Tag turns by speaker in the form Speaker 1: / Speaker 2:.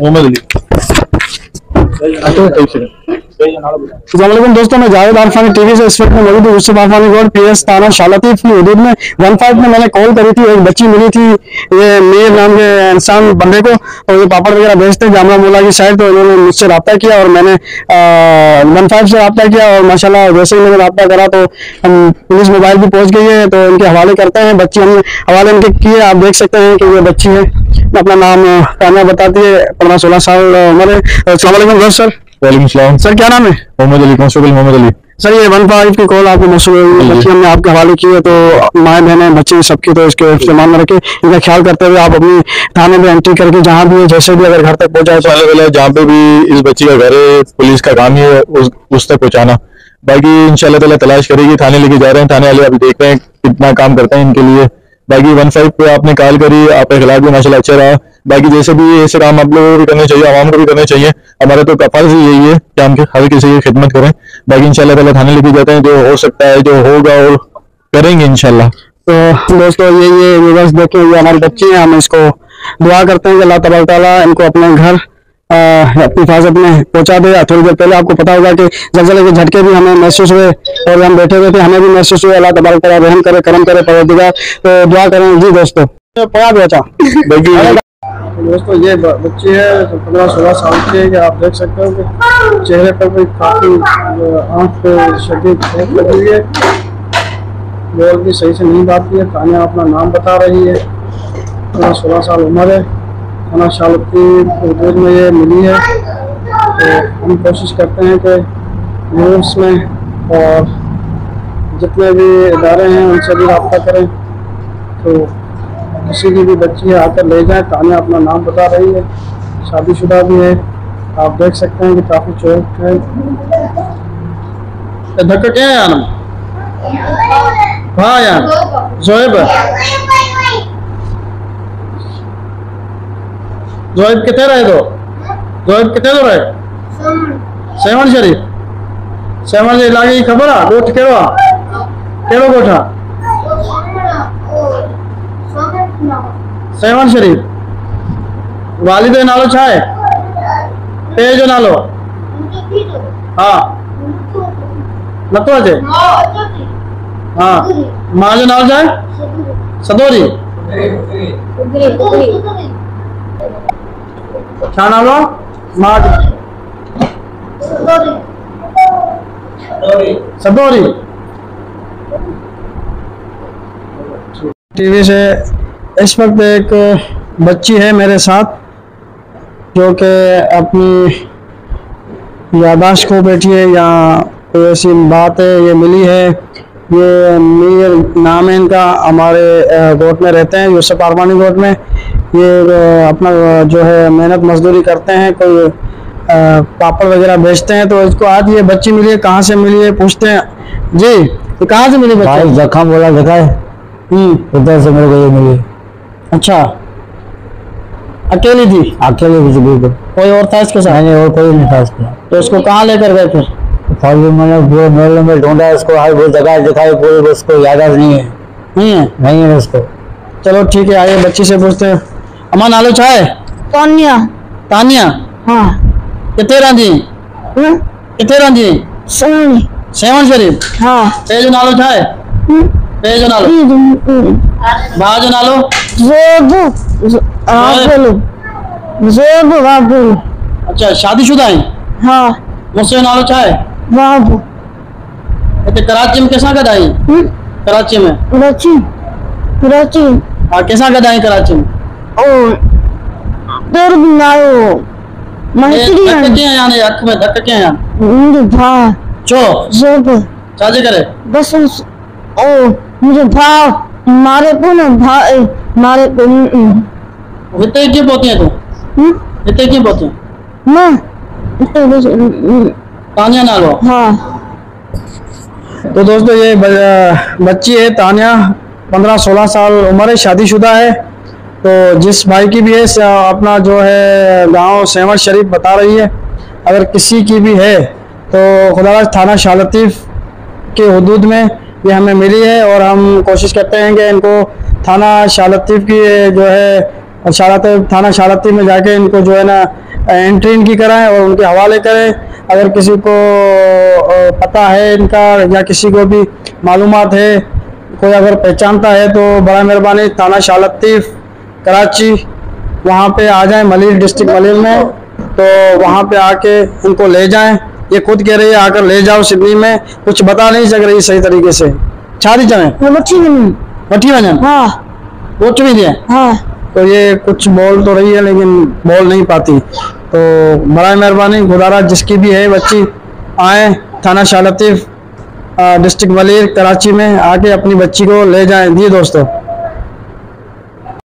Speaker 1: मोहम्मद अली
Speaker 2: वालेकुम दोस्तों, मैं जावेद आरफानी टीवी से इस वक्त में मौजूद हूँ। आरफानी रोड पी एस थाना शालतीफ की हदूद में। वन फाइव में मैंने कॉल करी थी, एक बच्ची मिली थी, ये मीर नाम के इंसान बंदे को, और ये पापड़ वगैरह बेचते जामला मोला की साइड तो इन्होंने मुझसे रब्ता किया, और मैंने वन फाइव से रब्ता किया, और माशाल्लाह जैसे ही मैंने रब्ता करा तो हम पुलिस मोबाइल भी पहुँच गई है तो इनके हवाले करते हैं, बच्ची हमने, हवाले इनके किए, आप देख सकते हैं कि ये बच्ची है। अपना नाम कामया बताती है पंद्रह सोलह साल उम्र है। असला सर।
Speaker 1: वालेकुम सलाम।
Speaker 2: सर क्या नाम है?
Speaker 1: मोहम्मद अली कांस्टेबल मोहम्मद अली।
Speaker 2: सर ये वन फाइव की कॉल आपको मौसू बच्ची हमने आपके हवाले की है तो माए बहने बच्चे सबकी तो इसके इस्तेमाल में रखे। इनका ख्याल करते हुए आप अपनी थाने में एंट्री करके जहाँ भी है जैसे भी अगर घर तक पहुँच जाए तो
Speaker 1: अलग अलग जहाँ पे भी इस बच्ची का घर है पुलिस का काम ही है उस, उस तक पहुंचाना। बाकी इंशाल्लाह ताला तलाश करेगी थाने लेके जा रहे हैं थाने वाले अभी देख रहे हैं कितना काम करते हैं इनके लिए। बाकी वन फाइव पे आपने कॉल करी आपका खिलाफ भी माशाल्लाह अच्छा रहा। बाकी जैसे भी ऐसे काम आप लोगों को भी करने चाहिए आवाम को भी करने चाहिए हमारा तो कफाल से यही है कि हम हर किसी की खिदमत करें। बाकी इंशाल्लाह ताला थाने लेके जाते हैं जो हो सकता है जो होगा और करेंगे इंशाल्लाह।
Speaker 2: तो दोस्तों ये ये व्यूवर्स देखें ये हमारी बच्ची है हम इसको दुआ करते हैं कि अल्लाह तबारक ताला इनको अपने घर अपनी हिफाजत में पहुँचा दे। थोड़ी देर पहले आपको पता होगा कि जलजले के झटके भी हमें महसूस हुए और हम बैठे हुए थे हमें भी महसूस हुए। अल्लाह तबारक ताला रहम करे करम करे परवरदिगार। तो दुआ करें। जी दोस्तों। पढ़ा दो अच्छा दोस्तों, ये बच्ची है पंद्रह सोलह साल की कि आप देख सकते हो कि चेहरे पर भी काफ़ी आँख पे शदीद चोट लगी है। बोल भी सही से नहीं बात है तानिया अपना नाम बता रही है। पंद्रह सोलह साल उम्र है, खाना शालती हदूद में ये मिली है। तो हम कोशिश करते हैं कि न्यूज़ में और जितने भी इदारे हैं, उनसे भी रब्ता करें। तो किसी की भी बच्ची है, आकर ले जाए। तानिया अपना नाम बता रही है। शादीशुदा भी है। आप देख सकते हैं कि काफ़ी चोट है। धक्का क्या है यार हाँ यार। जोएब। जोएब कितने रहे दो? जोएब कितने दो रहे? सेवन शरीफ। सेवन जे इलाके की ख़बर आहे ॻोठ कहिड़ो आहे कहिड़ो सेवन शरीफ, वालिद नालो छा पीउ जो नालो? हा। नथो अचे हा। माँ जो नालो छा आहे सदोरी। छा नालो माँ सदोरी। टीवी से इस वक्त एक बच्ची है मेरे साथ जो कि अपनी यादाश्त को बैठी है या कोई ऐसी बात है ये मिली है। ये मीर नाम है इनका हमारे गोट में रहते हैं यूसुफ आरमानी गोट में। ये अपना जो है मेहनत मजदूरी करते हैं कोई पापड़ वगैरह बेचते हैं तो इसको आज ये बच्ची मिली है कहाँ से मिली है पूछते हैं। जी ये कहाँ से मिली
Speaker 3: भाई
Speaker 2: बच्ची
Speaker 3: जखम बोला देखा है?
Speaker 2: हम्म।
Speaker 3: उधर से मेरे को ये मिली।
Speaker 2: अच्छा। अकेली थी?
Speaker 3: अकेले भी बिल्कुल।
Speaker 2: कोई और था इसके साथ?
Speaker 3: मैंने और कोई नहीं था इसमें
Speaker 2: तो इसको कहाँ लेकर गए फिर?
Speaker 3: फल भी मैंने पूरे मेले में ढूंढा इसको हर वो जगह दिखाई पूरी उसको यादाश्त नहीं है।
Speaker 2: नहीं है?
Speaker 3: नहीं है उसको
Speaker 2: चलो ठीक है आइए बच्ची से पूछते हैं। नालो छा है?
Speaker 4: तानिया।
Speaker 2: तानिया?
Speaker 4: हाँ।
Speaker 2: किथे रहंदी
Speaker 4: हम्म,
Speaker 2: किथे रहंदी
Speaker 4: सोनी
Speaker 2: सेवन शरीफ?
Speaker 4: हाँ।
Speaker 2: पे नालो छा है अच्छा शादीशुदा है
Speaker 4: हाँ
Speaker 2: मुझसे नालो छा है
Speaker 4: बाबू
Speaker 2: कराची में कैसा गद आई कराची में
Speaker 4: कराची कराची
Speaker 2: हाँ कैसा गद आई कराची में
Speaker 4: ओ तेरे बनायो
Speaker 2: ये
Speaker 4: मंत्री
Speaker 2: धक
Speaker 4: हैं
Speaker 2: क्या यानी अख में धक क्या यानी
Speaker 4: मुझे भाव
Speaker 2: छो
Speaker 4: ज़ेबू
Speaker 2: छाजे करे
Speaker 4: बस ओ मुझे भाव मारे को ना भाई मारे को हम्म, हम्म,
Speaker 2: क्यों पहुँची है? तू हिते क्यों पहुँची
Speaker 4: मैं इतने बस,
Speaker 2: तानिया नालो
Speaker 4: हाँ।
Speaker 2: तो दोस्तों ये बच्ची है तानिया पंद्रह सोलह साल उम्र है शादीशुदा है। तो जिस भाई की भी है अपना जो है गाँव सेवर शरीफ बता रही है। अगर किसी की भी है तो खुदा थाना शालतीफ के हदूद में ये हमें मिली है और हम कोशिश करते हैं कि इनको थाना शालतीफ की जो है, शालत, थाना शालतीफ में जाके इनको जो है ना एंट्री इनकी कराएँ और उनके हवाले करें। अगर किसी को पता है इनका या किसी को भी मालूम है, कोई अगर पहचानता है तो बड़ा मेहरबानी। थाना शाह लतीफ़ कराची, वहाँ पे आ जाएँ मलिर डिस्ट्रिक्ट मलिर में। तो वहाँ पे आके इनको ले जाएँ। ये खुद कह रही है आकर ले जाओ सिडनी में। कुछ बता नहीं सक रही सही तरीके से। चले
Speaker 4: वो बच्ची
Speaker 2: वज़न
Speaker 4: हाँ।
Speaker 2: कुछ भी दिए
Speaker 4: हाँ?
Speaker 2: तो ये कुछ बोल तो रही है लेकिन बोल नहीं पाती। तो बड़ा मेहरबानी गुजारा जिसकी भी है बच्ची आए थाना शाह लतीफ़ डिस्ट्रिक्ट वलीर कराची में आके अपनी बच्ची को ले जाएँ। जी दोस्तों।